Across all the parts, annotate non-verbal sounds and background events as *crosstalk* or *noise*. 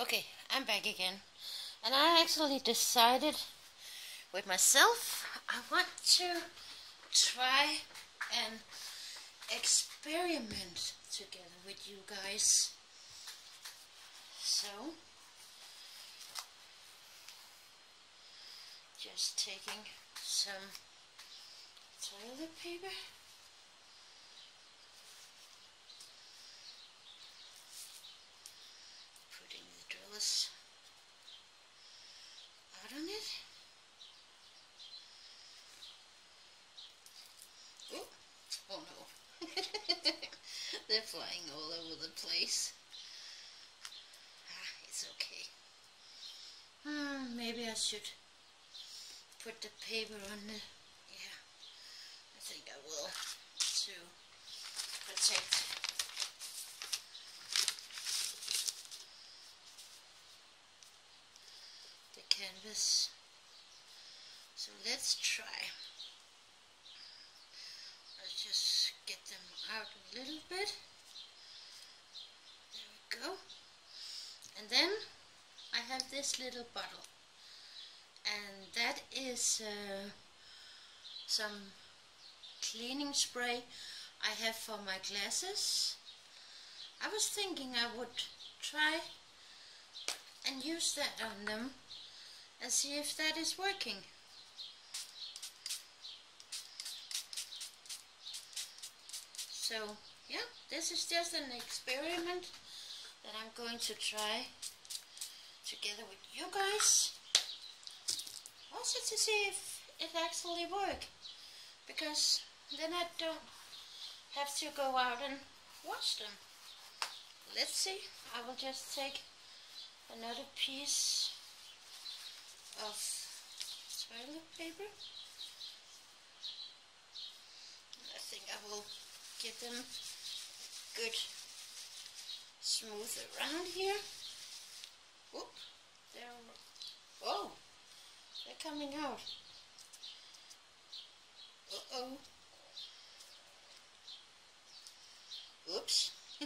Okay, I'm back again. And I actually decided with myself I want to try and experiment together with you guys. So, just taking some toilet paper. Putting drills out on it. Oh, oh no. They're flying all over the place. Ah, it's okay. Ah, maybe I should put the paper on the... Yeah, I think I will to protect canvas. So let's try. Let's just get them out a little bit. There we go. And then I have this little bottle. And that is uh, some cleaning spray I have for my glasses. I was thinking I would try and use that on them and see if that is working. So yeah, this is just an experiment that I'm going to try together with you guys. Also to see if it actually works. Because then I don't have to go out and wash them. Let's see. I will just take another piece of toilet paper. I think I will get them good smooth around here. Whoop, they're, oh, they're coming out. Uh-oh. Oops. *laughs*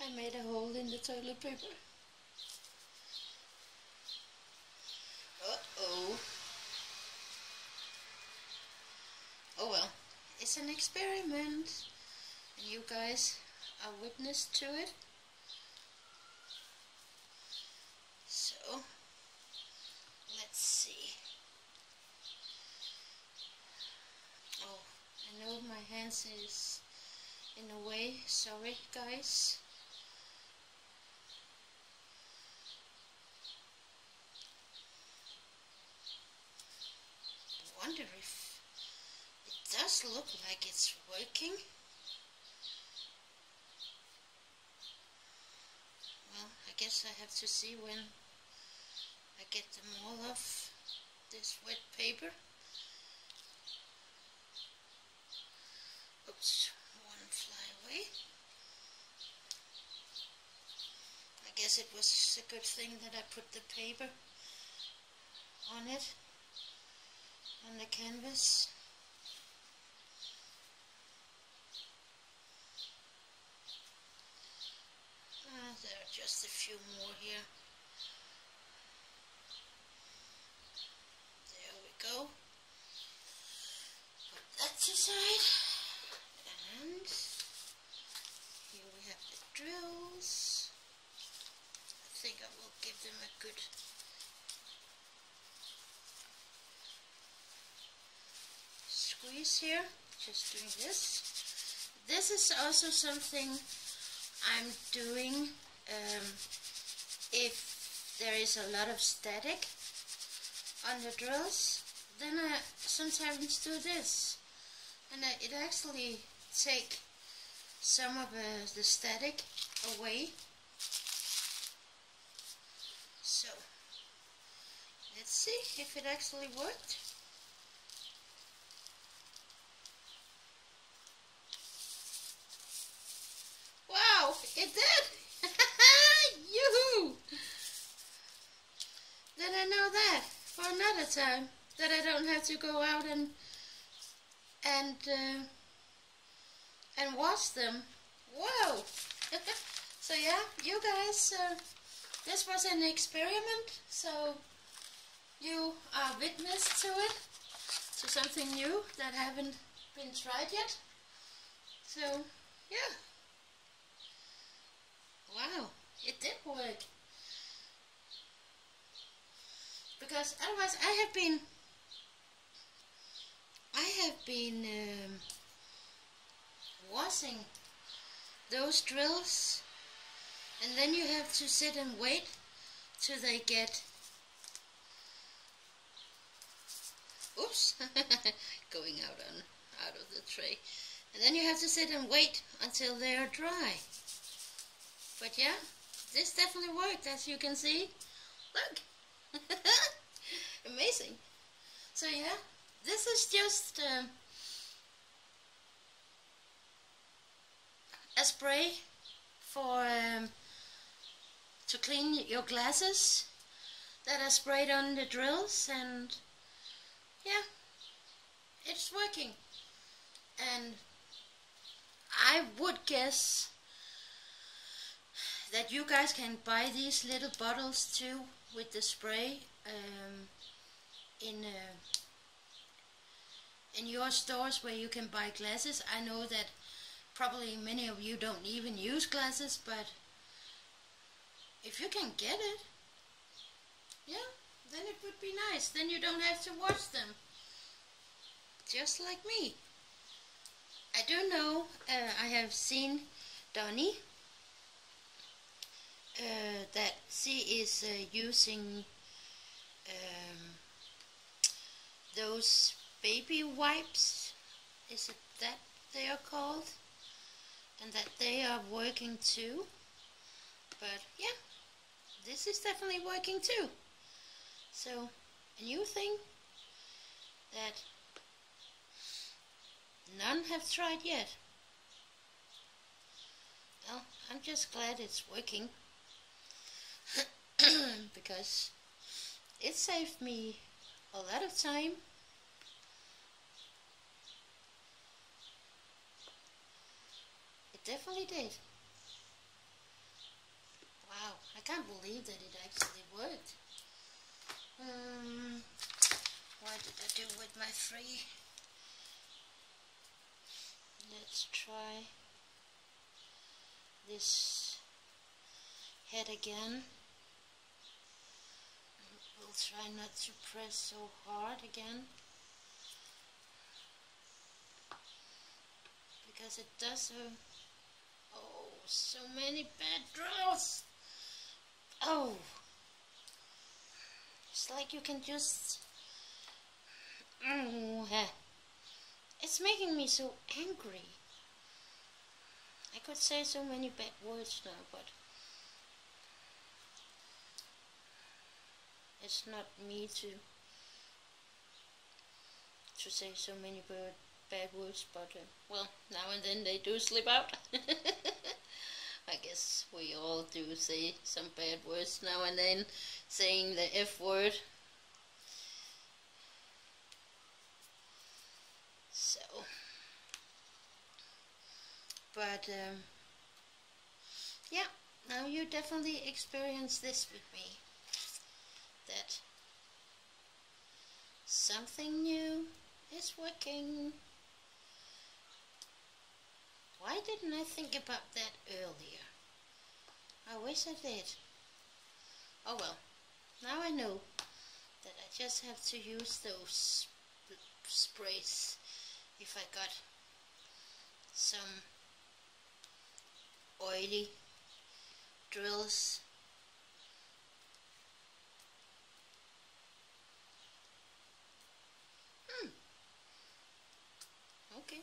I made a hole in the toilet paper. Uh-oh. Oh well, it's an experiment. And you guys are witness to it. So, let's see. Oh, I know my hands is in a way, sorry guys. I wonder if it does look like it's working. Well, I guess I have to see when I get them all off this wet paper. Oops, one fly away. I guess it was a good thing that I put the paper on it, on the canvas. Ah, there are just a few more here. There we go. Put that aside. And here we have the drills. I think I will give them a good here. Just doing this. This is also something I'm doing um, if there is a lot of static on the drills. Then I sometimes do this and I, it actually take some of uh, the static away. So let's see if it actually worked. Wow, it did! *laughs* Yoo-hoo! Then I know that for another time that I don't have to go out and and uh, and wash them. Whoa! *laughs* So yeah, you guys, uh, this was an experiment, so you are witness to it, to something new that haven't been tried yet. So, yeah. Wow, it did work. Because otherwise I have been, I have been um, washing those drills and then you have to sit and wait till they get oops *laughs* going out on out of the tray and then you have to sit and wait until they are dry but yeah this definitely worked as you can see. Look. *laughs* Amazing. So yeah this is just uh, a spray for um, to clean your glasses that are sprayed on the drills and yeah it's working. And I would guess that you guys can buy these little bottles too with the spray um, in uh, in your stores where you can buy glasses. I know that probably many of you don't even use glasses, but if you can get it, yeah, then it would be nice. Then you don't have to wash them. Just like me. I do know, uh, I have seen Donnie, uh, that she is uh, using um, those baby wipes. Is it that they are called? And that they are working too. But yeah, this is definitely working too. So, a new thing that none have tried yet. Well, I'm just glad it's working *clears throat* because it saved me a lot of time. It definitely did. Wow I can't believe that it actually worked. Um, what did I do with my free? Let's try this head again We'll try not to press so hard again. Because it does so... Oh, so many bad drills! Oh! It's like you can just... Oh, it's making me so angry. I could say so many bad words now, but... it's not me to to say so many bad, bad words, but uh, well, now and then they do slip out. *laughs* I guess we all do say some bad words now and then, saying the F word. So, but um, yeah, now you definitely experience this with me that something new is working. Why didn't I think about that earlier? I wish I did. Oh well, now I know that I just have to use those sp sprays if I got some oily drills Okay.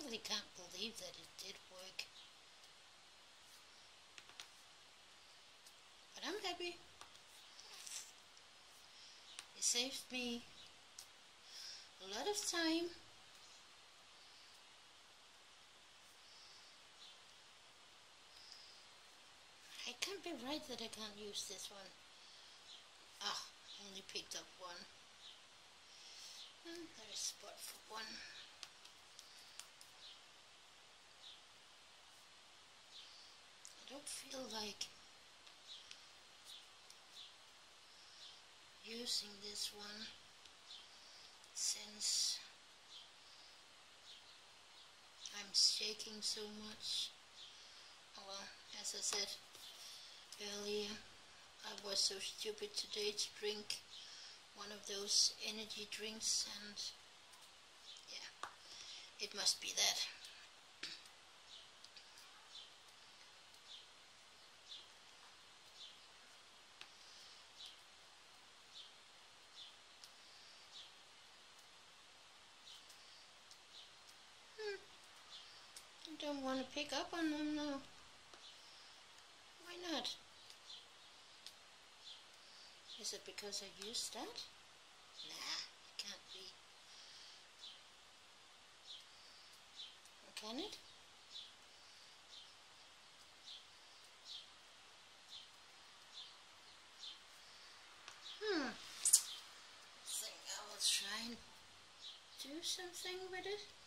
I actually can't believe that it did work. But I'm happy. It saved me a lot of time I can't be right that I can't use this one. Ah, only picked up one. There's a spot for one. I don't feel like using this one since I'm shaking so much. Well, as I said earlier, I was so stupid today to drink one of those energy drinks and yeah, it must be that. Don't want to pick up on them now. Why not? Is it because I used that? Nah, can't be. Can it? Hmm. I will try and do something with it.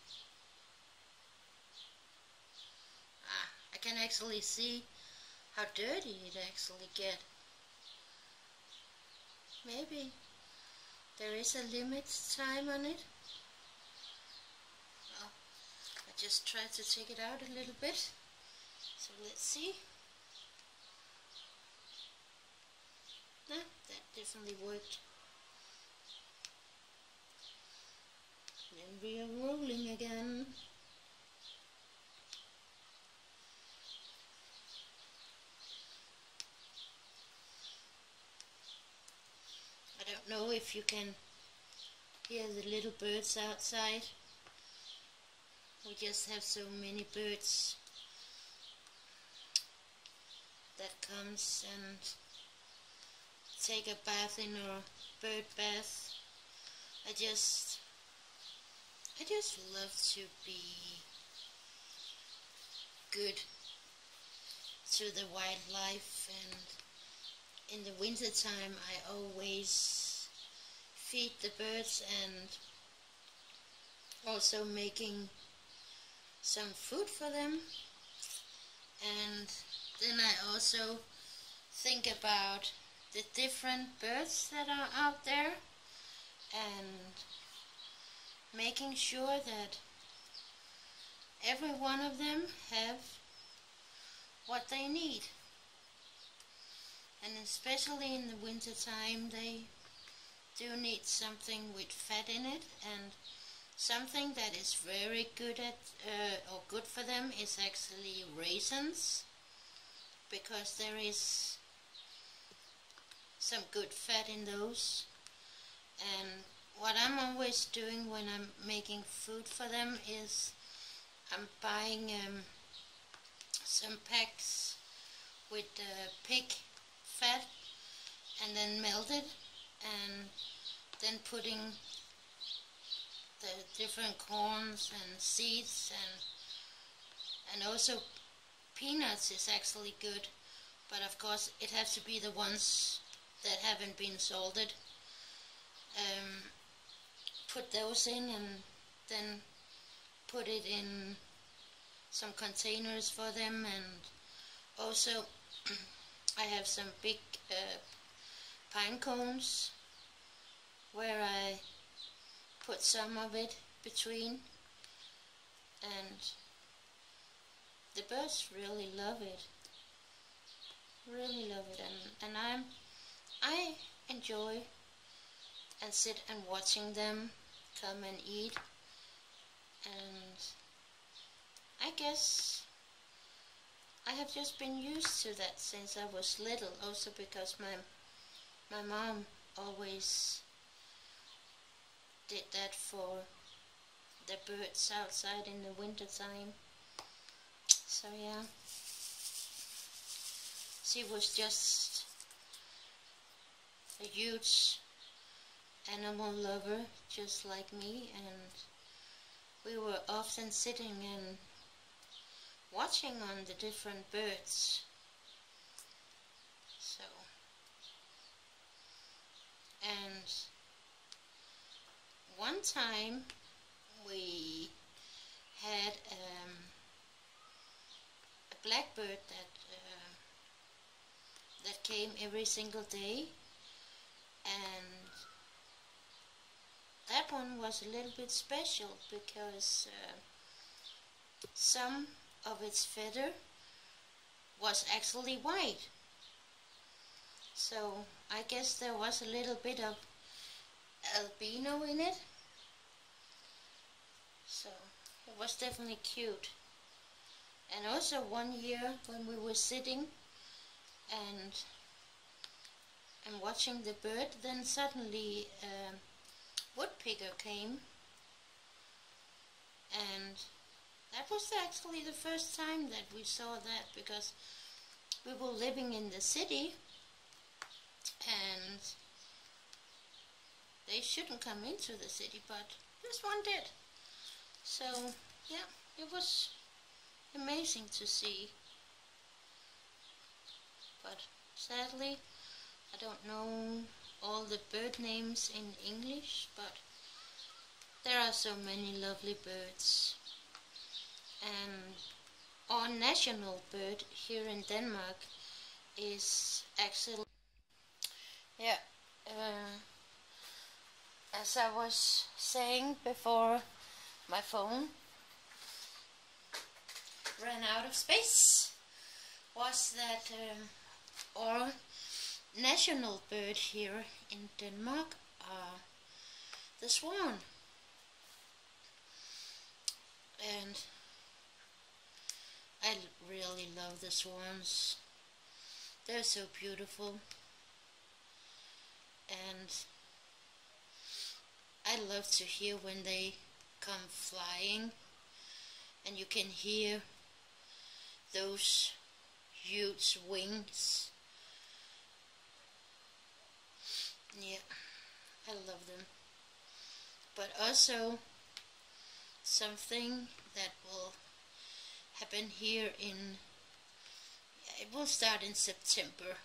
Can actually see how dirty it actually get. Maybe there is a limit time on it. Well, I just tried to take it out a little bit. So let's see. Nah, that definitely worked. And we are rolling again. If you can hear the little birds outside. We just have so many birds that comes and take a bath in our bird bath. I just I just love to be good to the wildlife and in the winter time I always feed the birds and also making some food for them. And then I also think about the different birds that are out there and making sure that every one of them have what they need. And especially in the winter time they do need something with fat in it and something that is very good at uh, or good for them is actually raisins because there is some good fat in those. And what I'm always doing when I'm making food for them is I'm buying um, some packs with uh, pig fat and then melted and then putting the different corns and seeds and and also peanuts is actually good but of course it has to be the ones that haven't been salted. Um, put those in and then put it in some containers for them and also *clears throat* I have some big uh, pine cones where I put some of it between. And the birds really love it. Really love it. And, and I'm I enjoy and sit and watching them come and eat. And I guess I have just been used to that since I was little also because my my mom always did that for the birds outside in the winter time. So yeah, she was just a huge animal lover just like me and we were often sitting and watching on the different birds and one time we had um, a blackbird that uh, that came every single day. And that one was a little bit special because uh, some of its feather was actually white. So I guess there was a little bit of albino in it. So it was definitely cute. And also one year when we were sitting and and watching the bird then suddenly a woodpecker came. And that was actually the first time that we saw that because we were living in the city they shouldn't come into the city but this one did. So yeah it was amazing to see. But sadly I don't know all the bird names in English but there are so many lovely birds. And our national bird here in Denmark is actually yeah uh, as I was saying before my phone ran out of space. Was that um, our national bird here in Denmark are the swan. And I really love the swans. They're so beautiful and I love to hear when they come flying and you can hear those huge wings. Yeah I love them. But also something that will happen here in it will start in September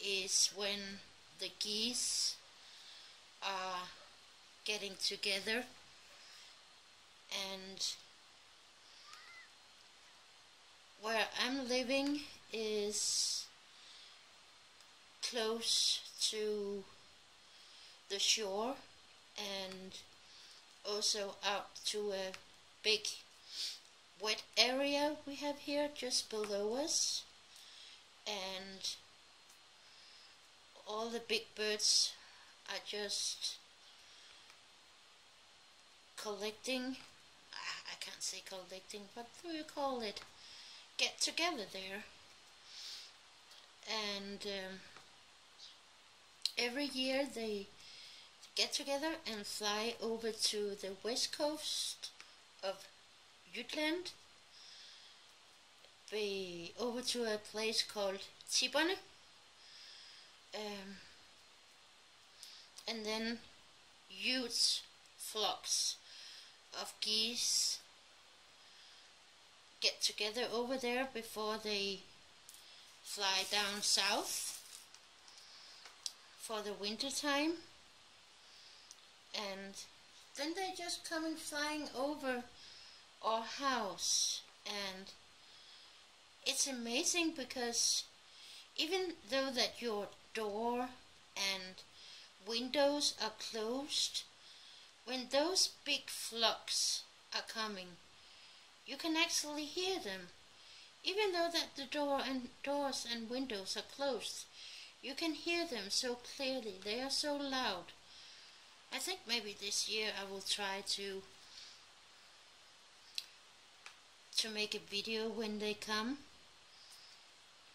is when the geese are uh, getting together and where I'm living is close to the shore and also out to a big wet area we have here just below us. And all the big birds are just collecting I can't say collecting what do you call it? Get together there. And um, every year they get together and fly over to the west coast of Jutland. Be over to a place called Tipperne um, and then huge flocks of geese get together over there before they fly down south for the winter time. And then they just coming flying over our house. And it's amazing because even though that your door and windows are closed. When those big flocks are coming you can actually hear them. Even though that the door and doors and windows are closed you can hear them so clearly. They are so loud. I think maybe this year I will try to to make a video when they come.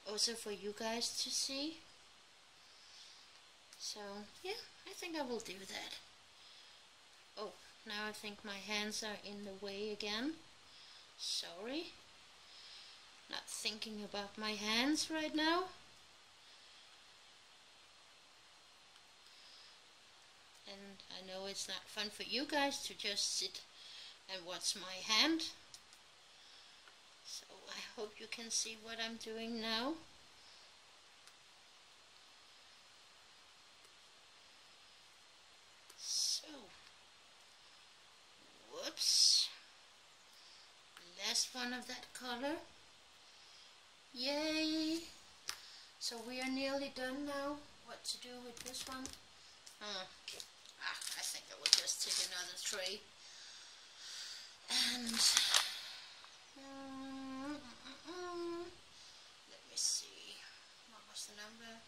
Also for you guys to see so yeah I think I will do that. Oh now I think my hands are in the way again. Sorry. Not thinking about my hands right now. And I know it's not fun for you guys to just sit and watch my hand. So I hope you can see what I'm doing now so Oops. Last one of that color. Yay! So we are nearly done now. What to do with this one? Uh, ah, I think I will just take another tray. And mm, mm, mm, let me see. What was the number?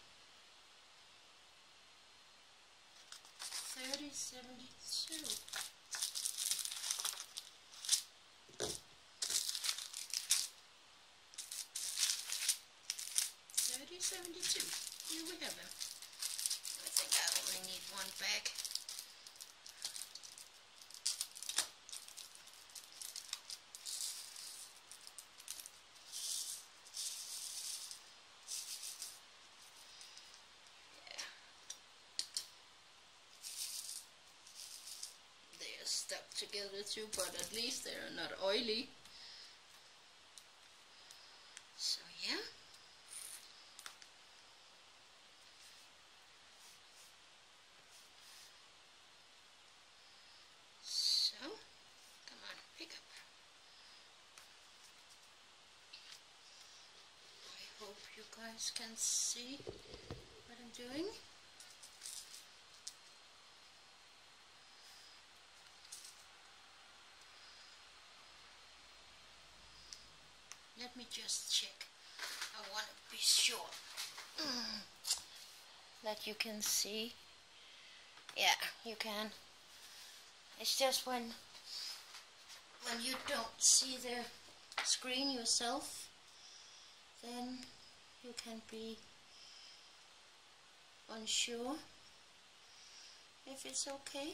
3072. Together too, but at least they are not oily. So yeah. So, come on, pick up. I hope you guys can see what I'm doing. Let me just check. I want to be sure mm. that you can see. Yeah, you can. It's just when when you don't see the screen yourself, then you can be unsure if it's okay.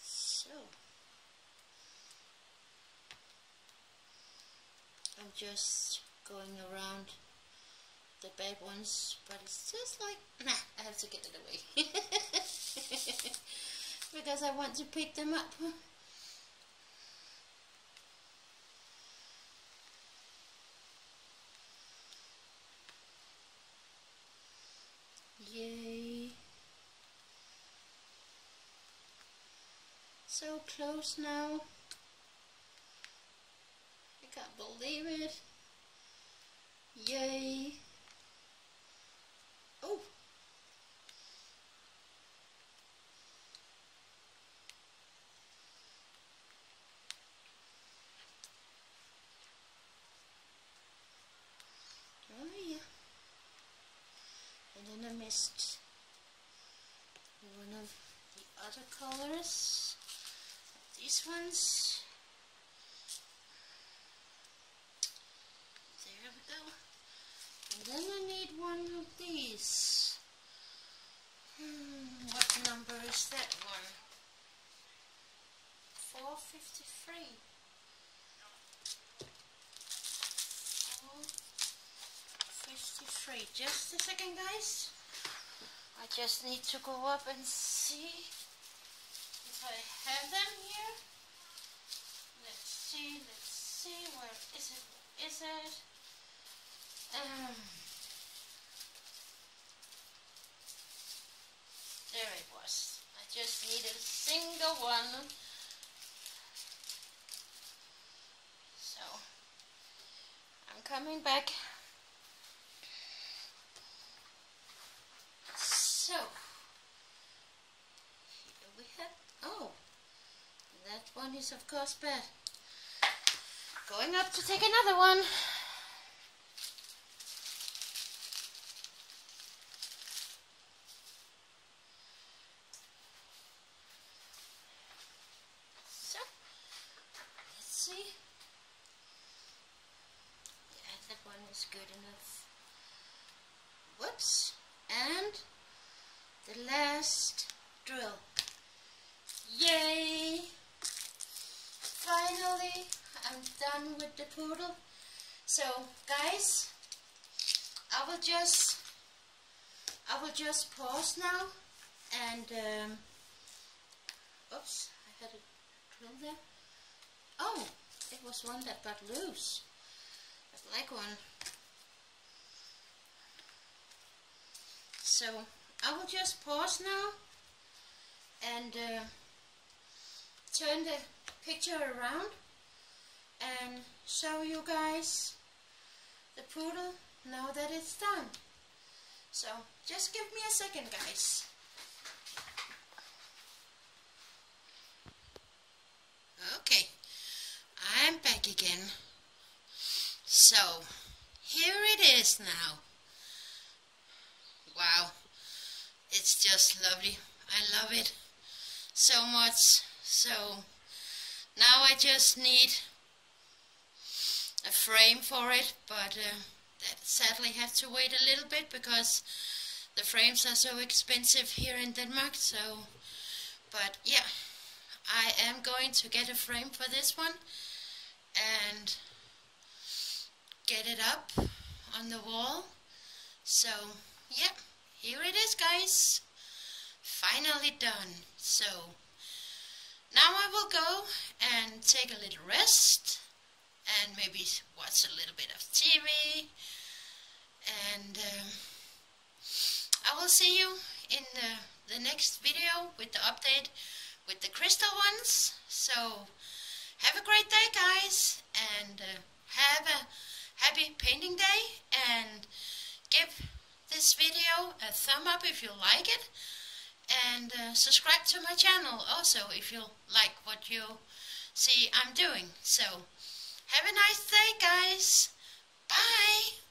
So, I'm just going around the bad ones, but it's just like, nah, I have to get it away. *laughs* because I want to pick them up. Yay. So close now. Can't believe it. Yay. Oh. Oh yeah. And then I missed one of the other colors these ones. There we go. And then I need one of these. Hmm, what number is that one? 453. 453. Just a second, guys. I just need to go up and see if I have them here. Let's see, let's see, where is it, is it? *sighs* There it was. I just need a single one. So, I'm coming back. So, here we have, oh, that one is of course bad. Going up to take another one. So, let's see. Yeah, that one is good enough. Whoops. And the last drill. Yay! finally I'm done with the poodle. So guys, I will just I will just pause now and um, oops, I had a drill there. Oh, it was one that got loose. A black one. So I will just pause now and uh, turn the picture around and show you guys the poodle now that it's done. So just give me a second guys. Okay, I'm back again. So, here it is now. Wow, it's just lovely. I love it so much. So, now I just need a frame for it, but uh, that sadly have to wait a little bit because the frames are so expensive here in Denmark. So, but yeah, I am going to get a frame for this one and get it up on the wall. So, yeah, here it is, guys. Finally done. So, now I will go and take a little rest and maybe watch a little bit of TV. And uh, I will see you in the, the next video with the update with the crystal ones. So have a great day guys and uh, have a happy painting day and give this video a thumb up if you like it and uh, subscribe to my channel also if you like what you see I'm doing. So have a nice day, guys. Bye.